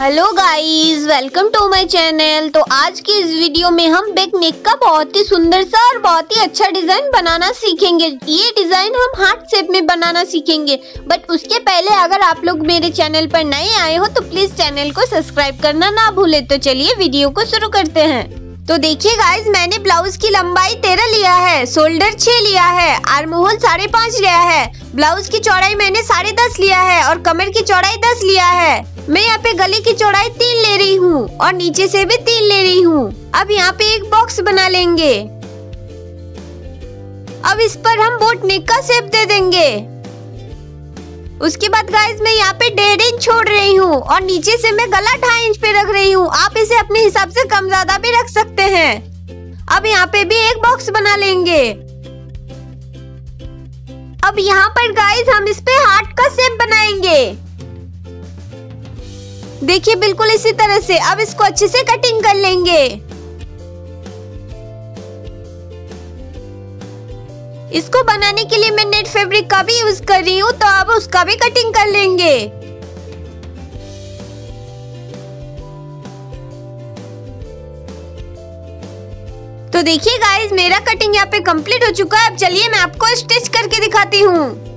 Hello guys welcome to my channel तो आज की इस वीडियो में हम बिग नेक का बहुत ही सुंदर सा और बहुत ही अच्छा डिज़ाइन बनाना सीखेंगे। ये डिज़ाइन हम हार्ट शेप में बनाना सीखेंगे। बट उसके पहले अगर आप लोग मेरे चैनल पर नए आए हो तो प्लीज़ चैनल को सब्सक्राइब करना ना भूले। तो चलिए वीडियो को शुरू करते हैं। तो देखिए गाइस मैंने ब्लाउज की लंबाई तेरह लिया है शोल्डर छह लिया है आर्म होल साढ़े पाँच लिया है। ब्लाउज की चौड़ाई मैंने साढ़े दस लिया है और कमर की चौड़ाई दस लिया है। मैं यहाँ पे गले की चौड़ाई तीन ले रही हूँ और नीचे से भी तीन ले रही हूँ। अब यहाँ पे एक बॉक्स बना लेंगे। अब इस पर हम बोट नेक का शेप दे देंगे। उसके बाद गाइस मैं यहाँ पे डेढ़ इंच छोड़ रही हूँ और नीचे से मैं गला ढाई इंच पे रख रही हूँ। आप इसे अपने हिसाब से कम ज़्यादा भी रख सकते हैं। अब यहाँ पे भी एक बॉक्स बना लेंगे। अब यहाँ पर गाइस हम इस पे हार्ट का शेप बनाएँगे। देखिए, बिल्कुल इसी तरह से। अब इसको अच्छे से कटिंग कर लेंगे। इसको बनाने के लिए मैं नेट फैब्रिक का भी यूज़ कर रही हूँ तो अब उसका भी कटिंग कर लेंगे। तो देखिए गाइस मेरा कटिंग यहाँ पे कंप्लीट हो चुका है। अब चलिए मैं आपको स्टिच करके दिखाती हूँ।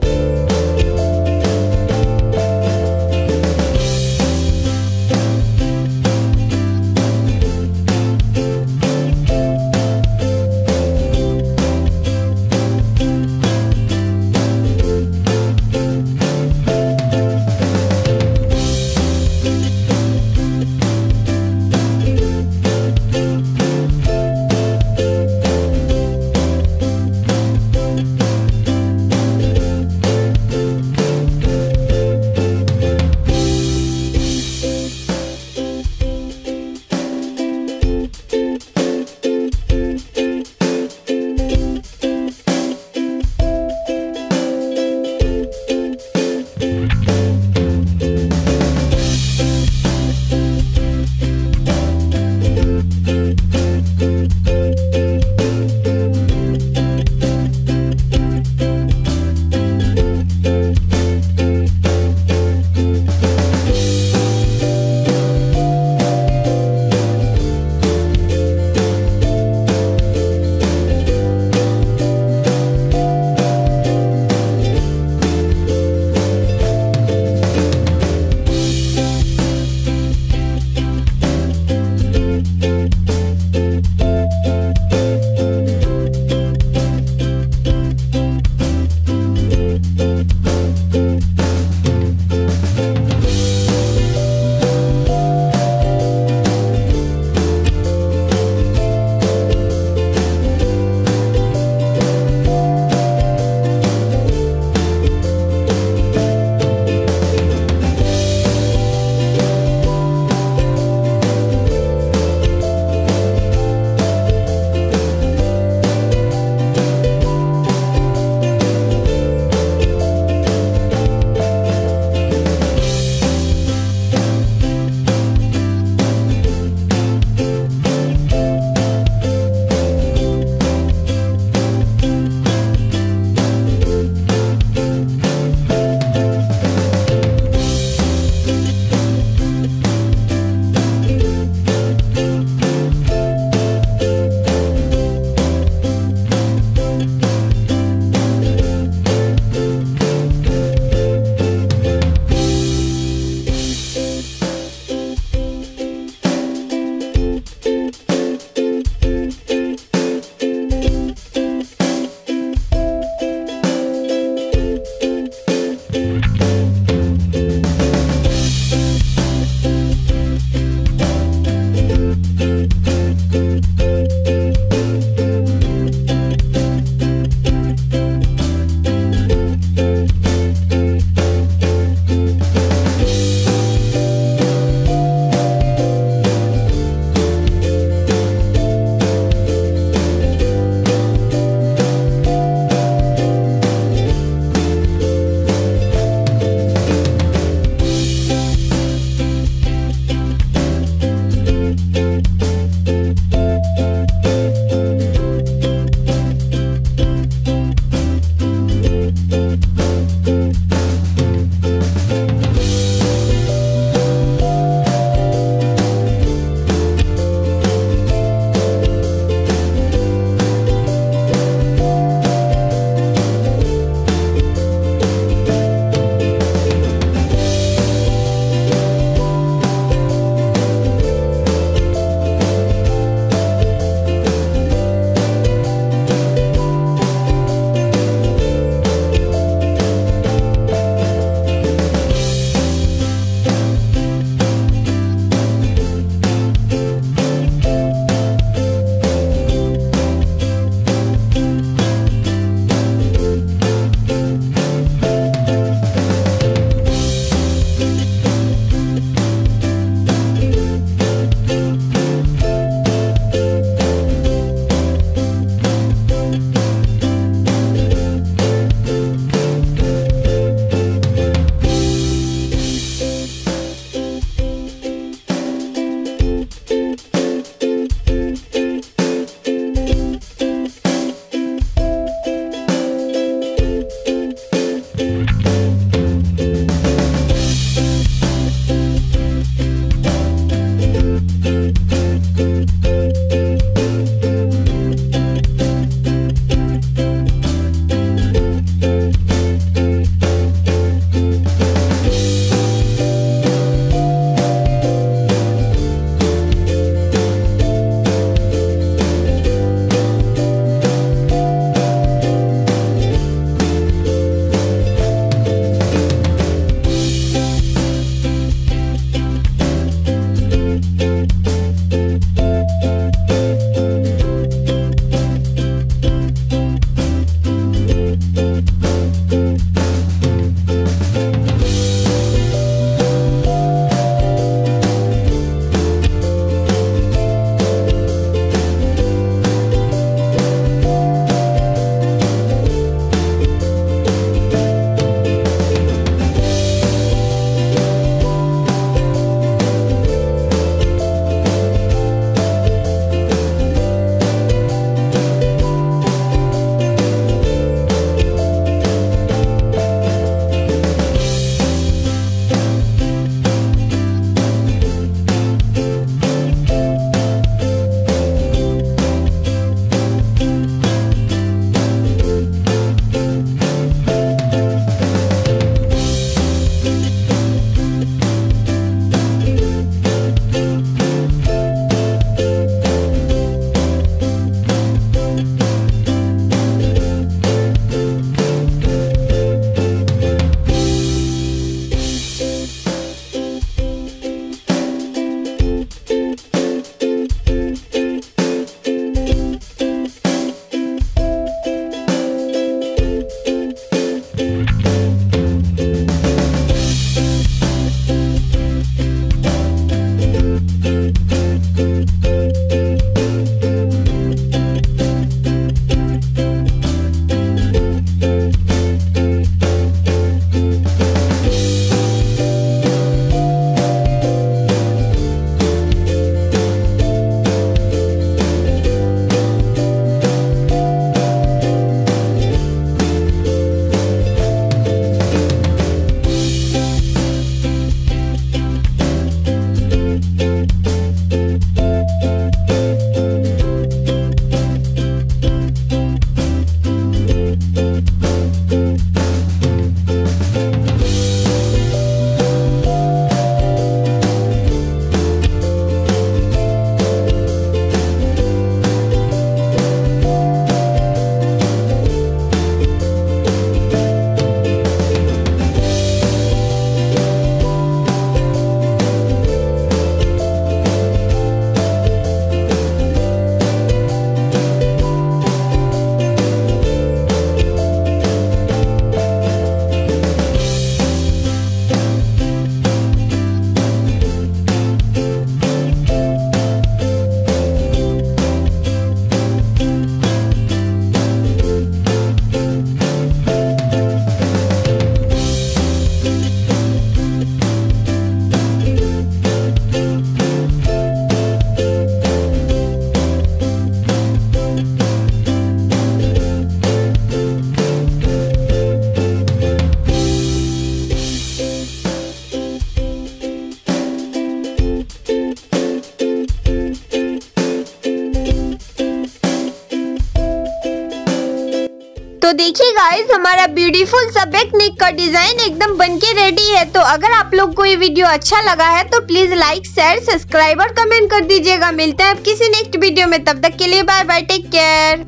देखिए गाइस हमारा ब्यूटीफुल सा बैक नेक का डिज़ाइन एकदम बनके रेडी है। तो अगर आप लोग को ये वीडियो अच्छा लगा है तो प्लीज़ लाइक शेयर सब्सक्राइब और कमेंट कर दीजिएगा। मिलते हैं किसी नेक्स्ट वीडियो में। तब तक के लिए बाय बाय टेक केयर